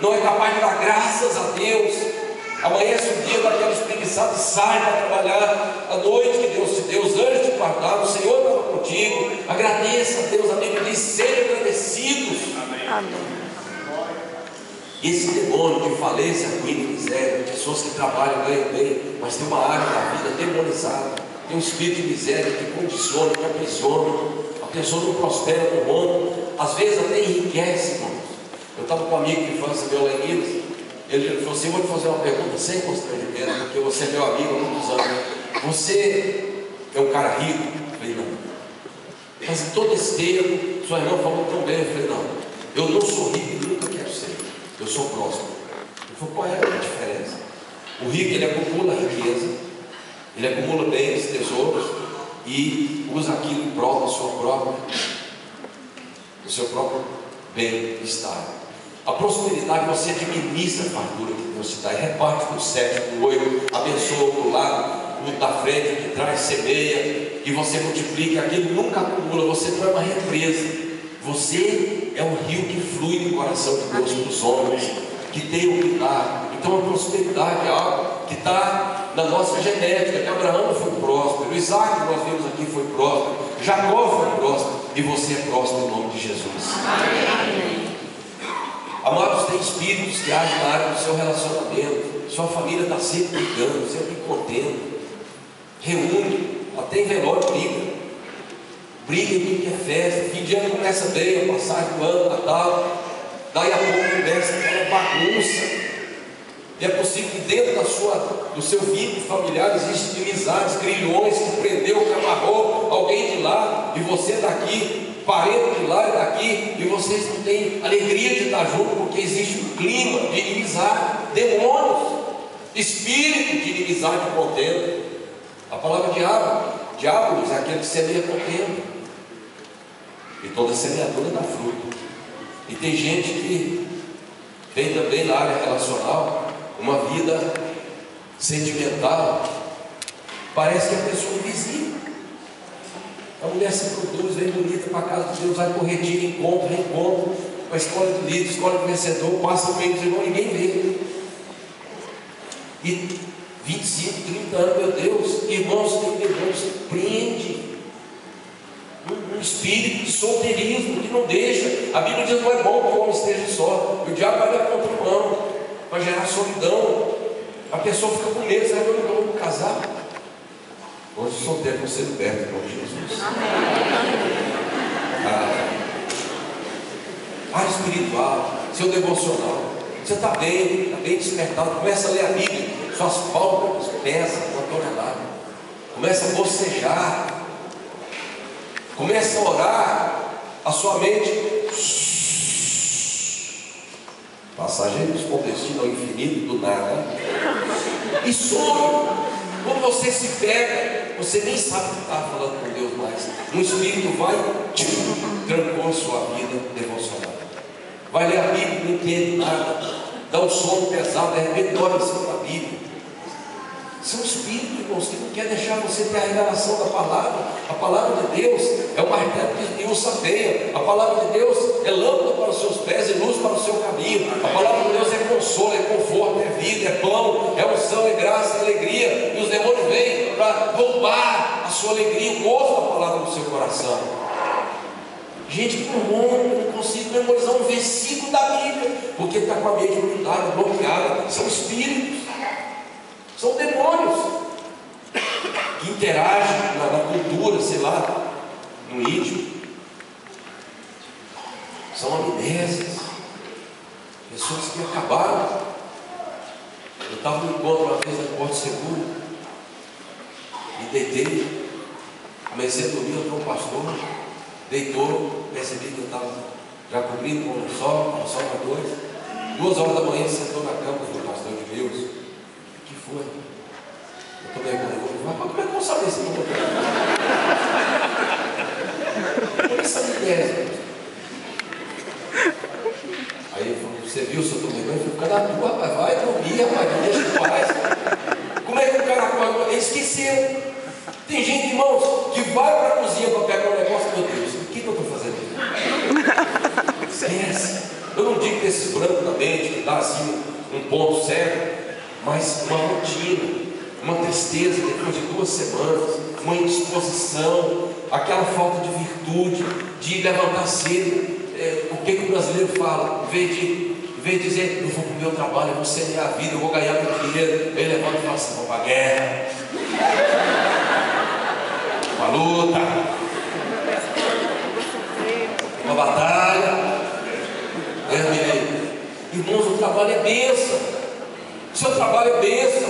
não é capaz de dar graças a Deus. Amanhece o dia daquela espreguiçada e sai para trabalhar a noite que Deus te deu, os anjos te guardaram, o Senhor estava contigo. Agradeça a Deus, a Bíblia diz: sejam agradecidos. Amém. Esse demônio de falência, ruína miséria, pessoas que trabalham, ganham bem, mas tem uma área da vida demonizada, tem um espírito de miséria que condiciona, que aprisiona, a pessoa não prospera no mundo, às vezes até enriquece, irmãos. Eu estava com um amigo de infância meu lá em Minas, ele falou assim: vou te fazer uma pergunta sem constrangimento, porque você é meu amigo há muitos anos. Você é um cara rico? Eu falei, não. Mas em todo esse tempo, sua irmã falou tão bem, eu falei, não, eu não sou rico nunca quero ser. Eu sou próspero. Ele falou, qual é a diferença? O rico ele acumula riqueza, ele acumula bens, tesouros e usa aquilo da sua própria, do seu próprio bem-estar. A prosperidade você administra a fartura que Deus te dá e reparte com o sete, com o oito, abençoa o lado, o da frente, o que traz, semeia, e você multiplica, aquilo nunca acumula, você não é uma represa. Você é um rio que flui no coração de Deus para os homens, que tem humildade. Então a prosperidade é algo que está na nossa genética, que Abraão foi próspero, Isaac que nós vimos aqui foi próspero, Jacó foi próspero, e você é próspero em nome de Jesus. Amém. Amados, tem espíritos que agem na área do seu relacionamento. Sua família está sempre brigando, sempre contendo. Reúne, até em velório briga. Briga em quem quer festa. Fim de ano começa bem, a passagem do ano, Natal. Daí a pouco começa aquela bagunça. E é possível que dentro da sua, do seu vínculo familiar existem inimizades, grilhões que prendeu, que amarrou alguém de lá e você daqui, parente de lá e daqui, e vocês não têm alegria de estar junto porque existe um clima de inimizade, demônios, espírito de inimizade e contenda. A palavra diabo, diabo é aquele que semeia contenda. E toda semeadura dá fruto. E tem gente que tem também na área relacional uma vida sentimental. Parece que a pessoa é invisível. A mulher se produz, vem bonita para a casa de Deus, vai com retiro, encontro, com a escola de líder, escola vencedor, passa o meio dos irmãos, ninguém vê. E 25, 30 anos, meu Deus, irmãos, tem demônios, prende um, espírito de solteirismo que não deixa. A Bíblia diz: não é bom que o homem esteja só. E o diabo vai dar contramão para gerar solidão. A pessoa fica com medo, será que eu não vou casar? Hoje o solteiro vão ser liberto em nome de Jesus. Ah, área espiritual, seu devocional. Você está bem, está bem despertado. Começa a ler a Bíblia, suas pálpebras pesam uma tonelada. Começa a bocejar. Começa a orar, a sua mente. Passageiros com destino ao infinito do nada. E some. Quando você se pega, você nem sabe o que está falando com Deus mais. Um espírito vai, tchum, trancou a sua vida devocional. Vai ler a Bíblia, não entende nada. Dá um sono pesado, de repente em cima da Bíblia. São espíritos, irmãos, que não quer deixar você ter a revelação da palavra. A palavra de Deus é o martelo que Deus sabeia. A palavra de Deus é lâmpada para os seus pés e luz para o seu caminho. A palavra de Deus é consolo, é conforto, é vida, é pão, é unção, é graça, é alegria. E para roubar a sua alegria, o gozo da palavra no seu coração. Gente que não não consigo memorizar um versículo da Bíblia, porque está com a mente blindada, bloqueada. São espíritos. São demônios que interagem na, na cultura, sei lá, no íntimo. São amnésias. Pessoas que acabaram. Eu estava no encontro uma vez na Porto Seguro. Me deitei. Comecei a dormir, eu um pastor. Deitou, percebi que eu estava já cobrindo com o sol, com o sol para dois. Duas horas da manhã sentou na cama, falou, pastor de Deus, o que foi? Eu estou vergonhoso. Mas como é que eu vou saber se não Por isso é ideia. Aí ele falou, você viu se eu estou vergonha? Eu falei, fica na tua, vai dormir, rapaz, deixa em paz. Como é que o cara acorda? Ele esqueceu. Tem gente, irmãos, que vai para a cozinha para pegar um negócio, meu Deus, o que, que eu estou fazendo? Esquece. Eu não digo desses brancos da mente, que dá assim um ponto certo, mas uma rotina, uma tristeza depois de duas semanas, uma indisposição, aquela falta de virtude, de levantar cedo. É, o que, que o brasileiro fala? Em vez de, em vez de dizer, eu vou para o meu trabalho, eu vou semear a vida, eu vou ganhar meu dinheiro, ele levanta e fala assim, vou para a guerra. Uma luta, uma batalha. Irmãos, o trabalho é bênção. O seu trabalho é bênção.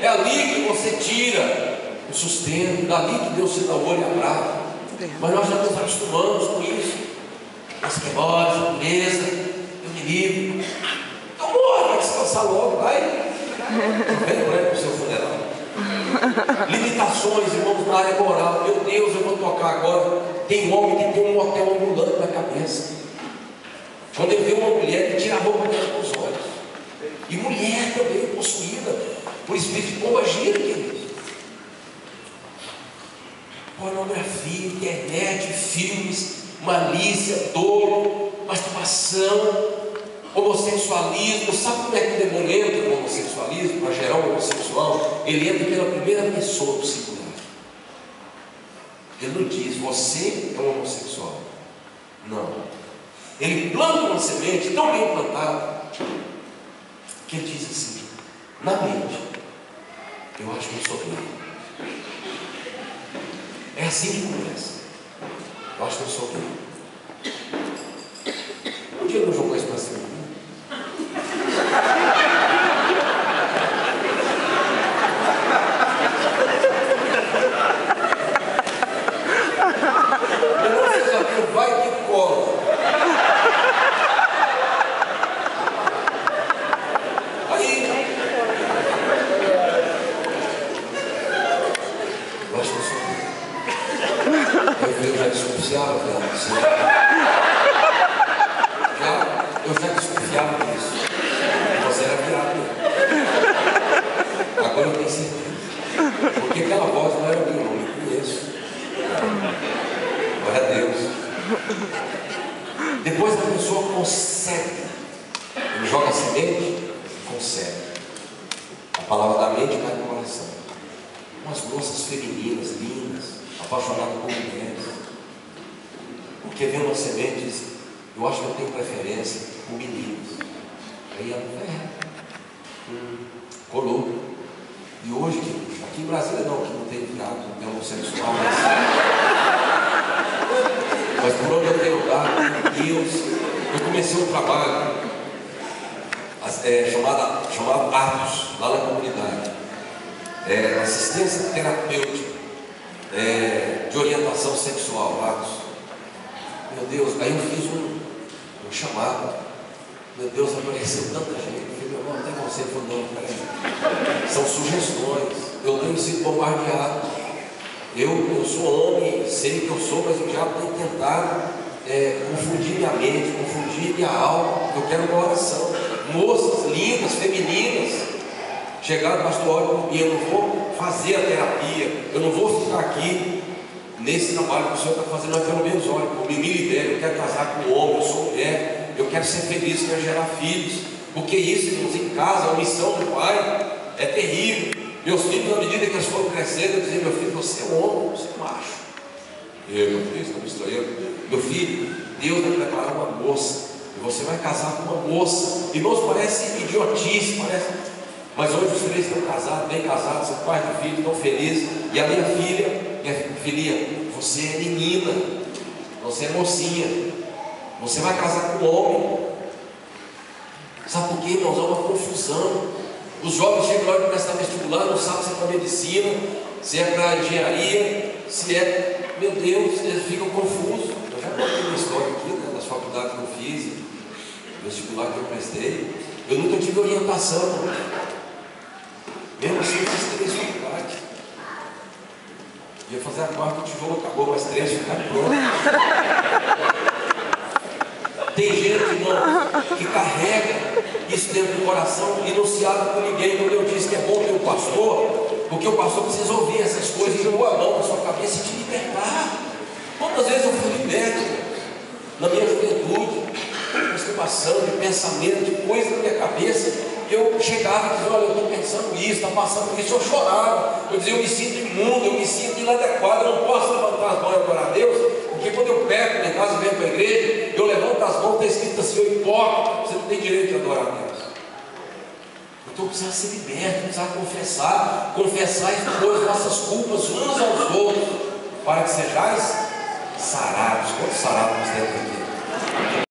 É ali que você tira o sustento, dali que Deus se dá o olho e a prata. Mas nós já nos acostumamos com isso. As quebras, a mesa, eu me livro. Então morre, vai descansar logo, vai. Vem para o seu funeral. Limitações, irmãos, na área moral. Meu Deus, eu vou tocar agora. Tem homem que tem um motel ambulante na cabeça. Quando ele vê uma mulher, ele tira a roupa dela dos olhos. E mulher também possuída por espírito de pombagira, queridos. Pornografia, internet, filmes, malícia, dolo, masturbação, homossexualismo. Sabe como é que o demônio entra no homossexualismo, para gerar um homossexual? Ele entra pela primeira pessoa do singular. Ele não diz, você é um homossexual. Não. Ele planta uma semente tão bem plantada que ele diz assim, na mente, eu acho que eu sou gay. É assim que começa. Eu acho que eu sou gay. Um dia ele não jogou isso para cima. de mim? Eu não sei se aquilo vai que cola. Aí. Eu acho que eu sou gay. Eu, eu já desconfiava dela. assim. Já, eu já desconfiava disso. Você era viado. mesmo. Agora eu tenho certeza. Porque aquela voz não era minha, eu me conheço. Glória a Deus. Depois a pessoa consegue. Ele joga a semente, consegue. A palavra da mente vai no coração. Umas moças femininas, lindas, apaixonadas por mulheres. Porque vê uma semente e diz, eu acho que eu tenho preferência por meninos. Aí ela é, hum, colou. E hoje, aqui em Brasília não, que não tem viado, não tem homossexual, mas, mas por onde eu tenho andado, Deus, eu comecei um trabalho é, chamada, chamado Atos, lá na comunidade. É, assistência terapêutica é, de orientação sexual, Atos. Meu Deus, aí eu fiz um, um chamado. Meu Deus, apareceu tanta gente. Eu falei, meu irmão, até você falou, não, peraí. São sugestões. Eu tenho sido bombardeado. Eu, eu sou homem, sei que eu sou, mas o diabo tem tentado é, confundir minha mente, confundir minha alma. Eu quero uma oração. Moças lindas, femininas, chegaram, pastor, mim, eu não vou fazer a terapia, eu não vou ficar aqui nesse trabalho que o senhor está fazendo, mas pelo menos olha por mim, me libere, eu quero casar com um homem, eu sou mulher, eu quero ser feliz, quero gerar filhos, porque isso, irmãos, em casa, a missão do pai é terrível. Meus filhos, na medida que eles foram crescendo, eu dizia, meu filho, você é um homem, você é macho. Eu, meu filho, está me estranhando. Meu filho, Deus vai preparar uma moça. E você vai casar com uma moça. Irmãos, parece idiotice, parece. Mas hoje os três estão casados, bem casados, são pais de filhos, estão felizes. E a minha filha, minha filhinha, você é menina, você é mocinha. Você vai casar com um homem. Sabe por quê, irmãos? Há uma confusão. Os jovens chegam lá e começam a vestibular, não sabem se é para medicina, se é para engenharia, se é. Meu Deus, eles ficam confusos. Eu já contei uma história aqui, né, das faculdades que eu fiz, vestibular que eu prestei. Eu nunca tive orientação. Mesmo assim, eu fiz três faculdades. Ia fazer a quarta, o tijolo acabou, mas três ficaram prontos. Tem gente, irmão, que carrega isso dentro do coração e não se abre com ninguém. Quando eu disse que é bom ter um pastor, porque o pastor precisa ouvir essas coisas e pôr a mão na sua cabeça e te libertar. Quantas vezes eu fui liberto na minha juventude? masturbação, de pensamento, de coisa na minha cabeça. Eu chegava e dizia, olha, eu estou pensando isso, está passando isso, eu chorava. Eu dizia, eu me sinto imundo, eu me sinto inadequado, eu não posso levantar as mãos e adorar a Deus, porque quando eu pego minha casa e venho para a igreja, eu levanto as mãos, está escrito assim, eu hipócrita, você não tem direito de adorar a Deus. Então precisava ser liberto, precisava confessar, confessar e expor nossas culpas uns aos outros, para que sejais sarados. Quantos sarados nós temos aqui?